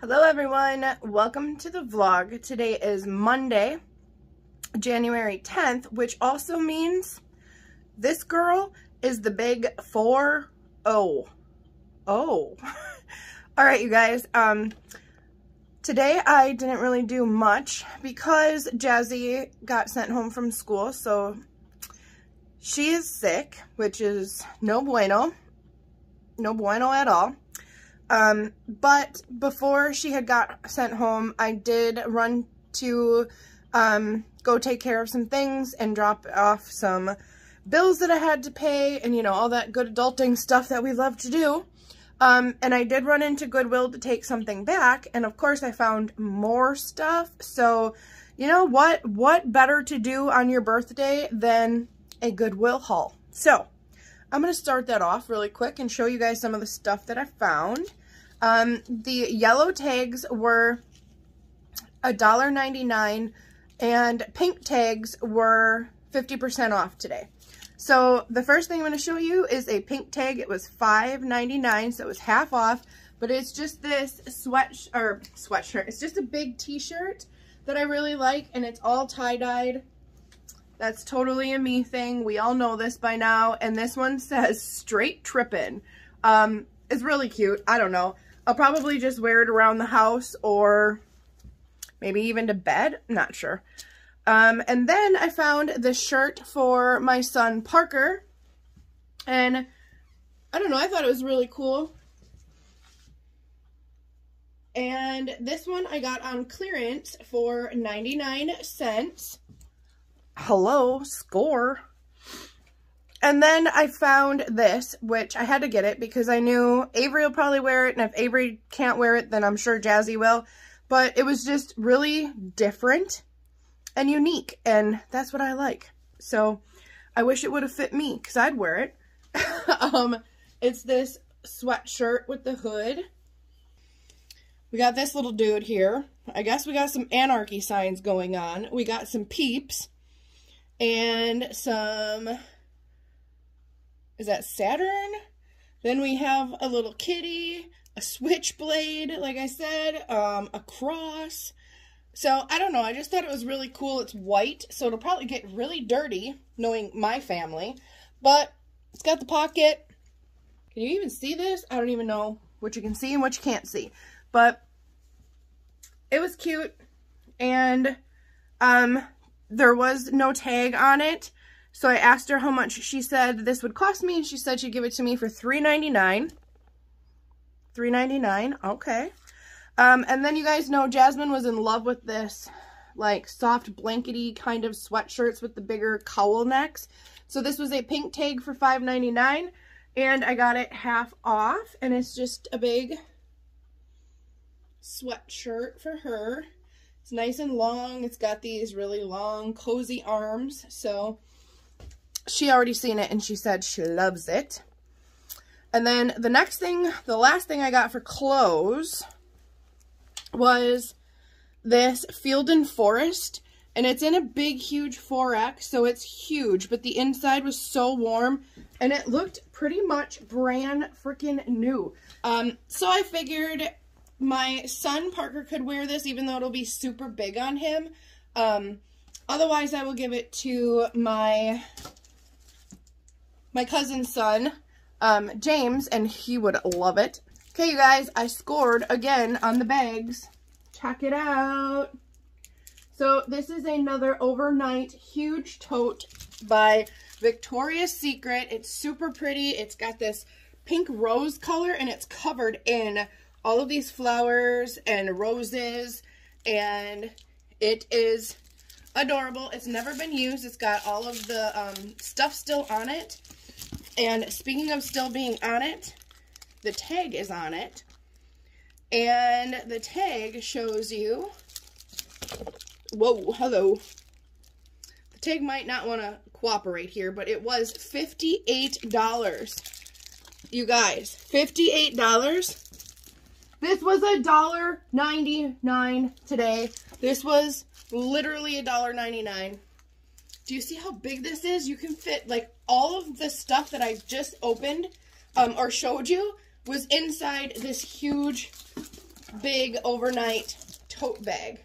Hello everyone, welcome to the vlog. Today is Monday, January 10th, which also means this girl is the big 4-0. Oh. All right, you guys. Um, today I didn't really do much because Jazzy got sent home from school, so she is sick, which is no bueno. No bueno at all. Um, but before she had got sent home, I did run to um, go take care of some things and drop off some bills that I had to pay and, you know, all that good adulting stuff that we love to do. Um, and I did run into Goodwill to take something back. And of course I found more stuff. So, you know what? What better to do on your birthday than a Goodwill haul? So, I'm going to start that off really quick and show you guys some of the stuff that I found. Um, the yellow tags were $1.99 and pink tags were 50% off today. So the first thing I'm going to show you is a pink tag. It was $5.99, so it was half off. But it's just this sweat or sweatshirt. It's just a big t-shirt that I really like, and it's all tie-dyed. That's totally a me thing. We all know this by now. And this one says straight trippin'. Um, it's really cute. I don't know. I'll probably just wear it around the house or maybe even to bed. Not sure. Um, and then I found this shirt for my son Parker. And I don't know, I thought it was really cool. And this one I got on clearance for 99 cents. Hello, score. And then I found this, which I had to get it because I knew Avery will probably wear it. And if Avery can't wear it, then I'm sure Jazzy will. But it was just really different and unique. And that's what I like. So I wish it would have fit me because I'd wear it. um, it's this sweatshirt with the hood. We got this little dude here. I guess we got some anarchy signs going on. We got some peeps and some, is that Saturn? Then we have a little kitty, a switchblade, like I said, um, a cross, so, I don't know. I just thought it was really cool. It's white, so it'll probably get really dirty, knowing my family. But it's got the pocket. Can you even see this? I don't even know what you can see and what you can't see. But it was cute. And um, there was no tag on it. So I asked her how much she said this would cost me. And she said she'd give it to me for $3.99. $3.99. Okay. Um, and then you guys know Jasmine was in love with this like soft blankety kind of sweatshirts with the bigger cowl necks. So this was a pink tag for $5.99 and I got it half off and it's just a big sweatshirt for her. It's nice and long. It's got these really long cozy arms. So she already seen it and she said she loves it. And then the next thing, the last thing I got for clothes was this Field and Forest. And it's in a big, huge 4X, so it's huge. But the inside was so warm, and it looked pretty much brand freaking new. Um, so I figured my son Parker could wear this, even though it'll be super big on him. Um, otherwise, I will give it to my my cousin's son, um, James, and he would love it. Okay, you guys, I scored again on the bags. Check it out. So this is another overnight huge tote by Victoria's Secret. It's super pretty. It's got this pink rose color and it's covered in all of these flowers and roses and it is adorable. It's never been used. It's got all of the um, stuff still on it. And speaking of still being on it, the tag is on it. And the tag shows you, whoa, hello. The tag might not want to cooperate here, but it was $58. You guys, $58. This was a dollar ninety nine today. This was literally a dollar ninety nine. Do you see how big this is? You can fit like all of the stuff that I just opened um, or showed you was inside this huge, big overnight tote bag.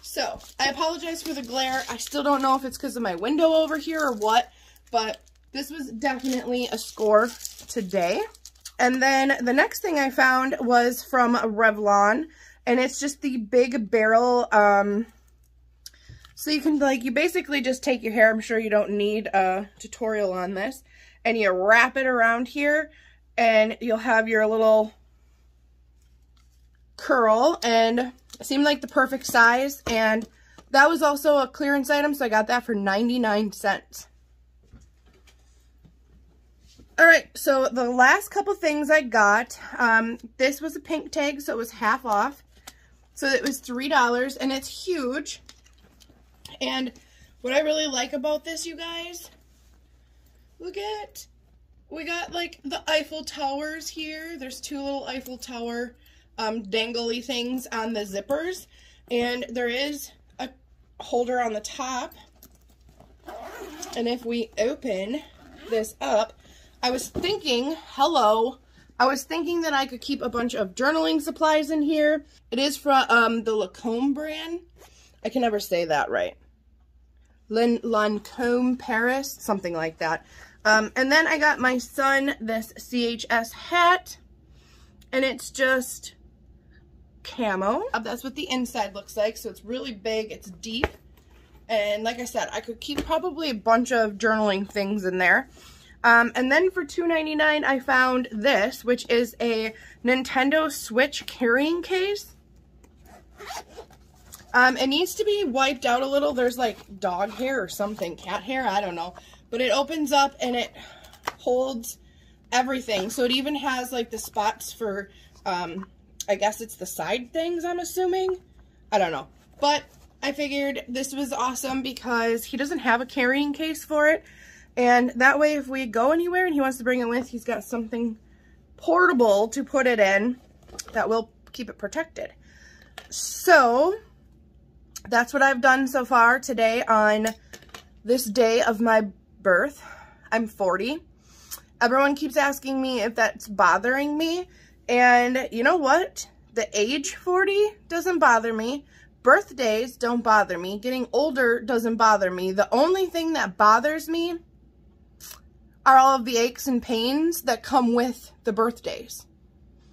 So, I apologize for the glare. I still don't know if it's because of my window over here or what, but this was definitely a score today. And then the next thing I found was from Revlon, and it's just the big barrel, um, so you can, like, you basically just take your hair, I'm sure you don't need a tutorial on this, and you wrap it around here, and you'll have your little curl, and it seemed like the perfect size, and that was also a clearance item, so I got that for 99 cents. All right, so the last couple things I got, um, this was a pink tag, so it was half off. So it was $3, and it's huge. And what I really like about this, you guys, look at, we got like the Eiffel Towers here. There's two little Eiffel Tower um, dangly things on the zippers. And there is a holder on the top. And if we open this up, I was thinking, hello, I was thinking that I could keep a bunch of journaling supplies in here. It is from um, the Lacombe brand. I can never say that right. Lancome Paris, something like that. Um, and then I got my son this CHS hat, and it's just camo. That's what the inside looks like, so it's really big, it's deep, and like I said, I could keep probably a bunch of journaling things in there. Um, and then for $2.99, I found this, which is a Nintendo Switch carrying case. Um, it needs to be wiped out a little. There's like dog hair or something, cat hair, I don't know. But it opens up and it holds everything. So it even has like the spots for, um, I guess it's the side things, I'm assuming. I don't know. But I figured this was awesome because he doesn't have a carrying case for it. And that way, if we go anywhere and he wants to bring it with, he's got something portable to put it in that will keep it protected. So, that's what I've done so far today on this day of my birth. I'm 40. Everyone keeps asking me if that's bothering me. And you know what? The age 40 doesn't bother me. Birthdays don't bother me. Getting older doesn't bother me. The only thing that bothers me are all of the aches and pains that come with the birthdays.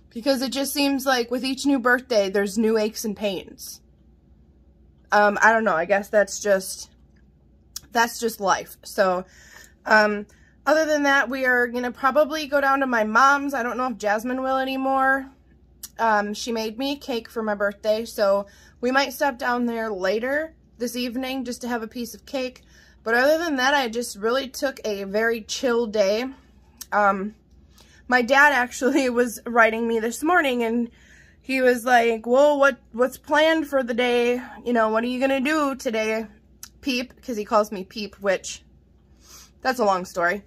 Because it just seems like with each new birthday, there's new aches and pains. Um, I don't know. I guess that's just, that's just life. So, um, other than that, we are going to probably go down to my mom's. I don't know if Jasmine will anymore. Um, she made me cake for my birthday, so we might stop down there later this evening just to have a piece of cake. But other than that, I just really took a very chill day. Um, my dad actually was writing me this morning and he was like, well, what, what's planned for the day? You know, what are you going to do today, Peep? Because he calls me Peep, which, that's a long story.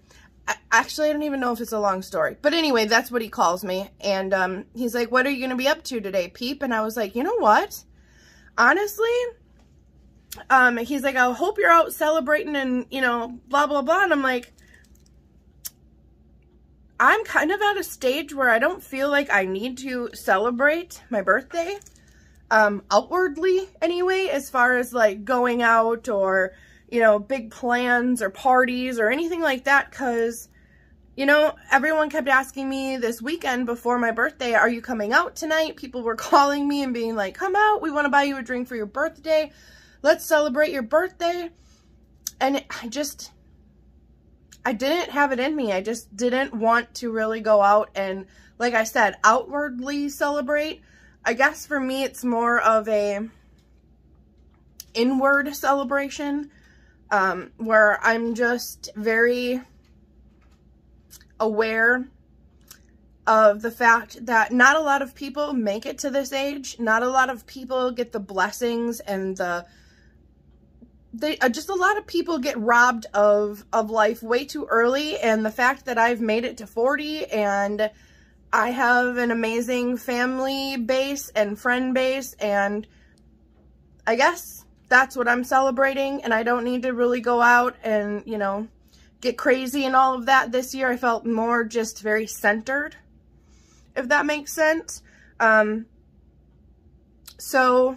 I, actually, I don't even know if it's a long story. But anyway, that's what he calls me. And um, he's like, what are you going to be up to today, Peep? And I was like, you know what? Honestly, um, he's like, I hope you're out celebrating and, you know, blah, blah, blah. And I'm like, I'm kind of at a stage where I don't feel like I need to celebrate my birthday, um, outwardly anyway, as far as like going out or, you know, big plans or parties or anything like that. Cause, you know, everyone kept asking me this weekend before my birthday, are you coming out tonight? People were calling me and being like, come out. We want to buy you a drink for your birthday let's celebrate your birthday. And I just, I didn't have it in me. I just didn't want to really go out and, like I said, outwardly celebrate. I guess for me, it's more of a inward celebration um, where I'm just very aware of the fact that not a lot of people make it to this age. Not a lot of people get the blessings and the they uh, just a lot of people get robbed of of life way too early and the fact that I've made it to 40 and I have an amazing family base and friend base and I guess that's what I'm celebrating and I don't need to really go out and, you know, get crazy and all of that this year. I felt more just very centered, if that makes sense. Um, so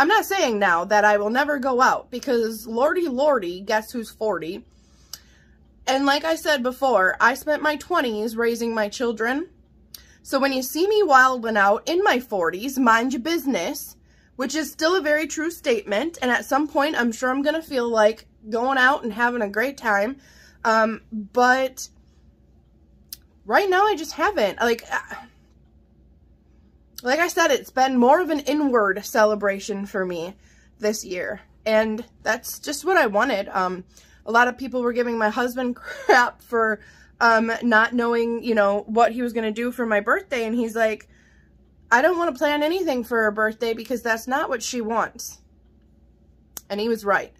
I'm not saying now that I will never go out because lordy lordy, guess who's 40? And like I said before, I spent my 20s raising my children. So when you see me wilding out in my 40s, mind your business, which is still a very true statement. And at some point, I'm sure I'm going to feel like going out and having a great time. Um, but right now, I just haven't. Like, uh, like I said, it's been more of an inward celebration for me this year. And that's just what I wanted. Um, a lot of people were giving my husband crap for um, not knowing, you know, what he was going to do for my birthday. And he's like, I don't want to plan anything for her birthday because that's not what she wants. And he was right.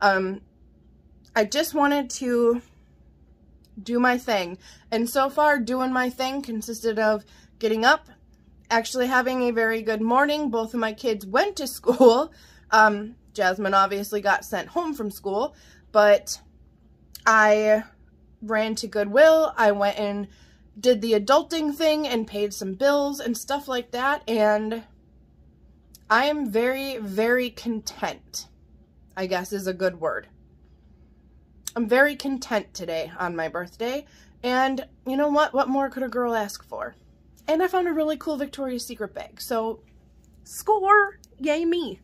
Um, I just wanted to do my thing. And so far, doing my thing consisted of getting up, actually having a very good morning. Both of my kids went to school. Um, Jasmine obviously got sent home from school, but I ran to Goodwill. I went and did the adulting thing and paid some bills and stuff like that. And I am very, very content, I guess is a good word. I'm very content today on my birthday. And you know what? What more could a girl ask for? And I found a really cool Victoria's Secret bag. So, score! Yay me!